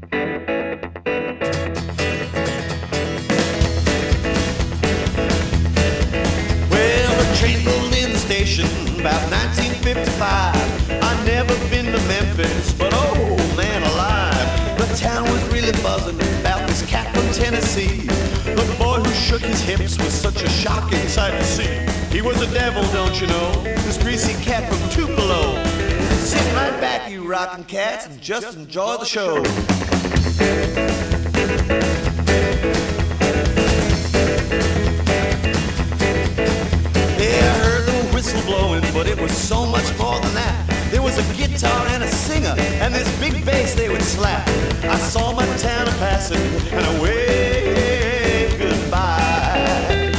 Well, the train rolled in the station about 1955. I'd never been to Memphis, but oh man alive, the town was really buzzing about this cat from Tennessee. The boy who shook his hips was such a shocking sight to see. He was a devil, don't you know? This greasy cat from Tupelo. Sit right back, you rockin' cats, and just enjoy the show. Yeah, I heard the whistle blowing, but it was so much more than that. There was a guitar and a singer, and this big bass they would slap. I saw my town a passing, and waved goodbye.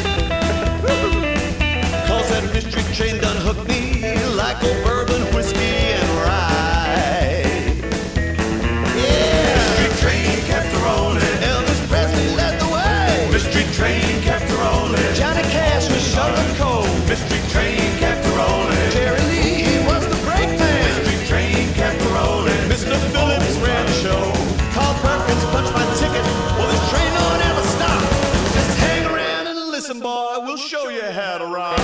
Cause that mystery train done hooked me like old bourbon show you how to ride.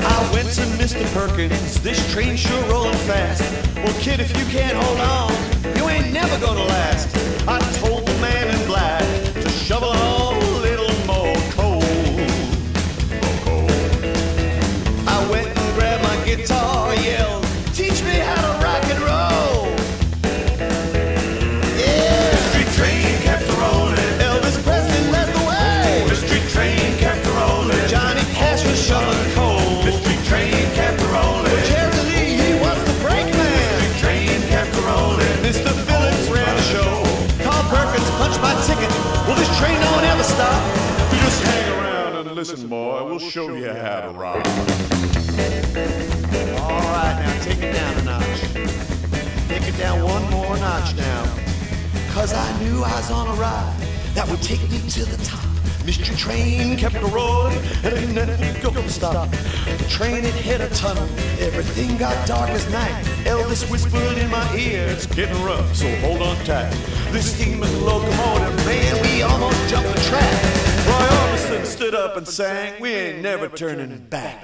I went to Mr. Perkins, this train sure rolling fast. Well, kid, if you can't hold on, listen, boy. We'll show you how to rock. All right, now take it down a notch. Take it down one more notch now. Cause I knew I was on a ride that would take me to the top. Mystery train kept a rolling and it never go stop. The train it hit a tunnel, everything got dark as night. Elvis whispered in my ear, it's getting rough, so hold on tight. This steaming locomotive, man, we stood up and sang, we ain't never turning back.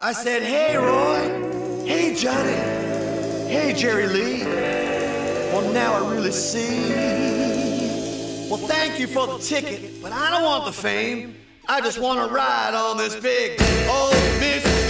I said, hey, Roy. Hey, Johnny. Hey, Jerry Lee. Well, now I really see. Well, thank you for the ticket, but I don't want the fame. I just want to ride on this big old train.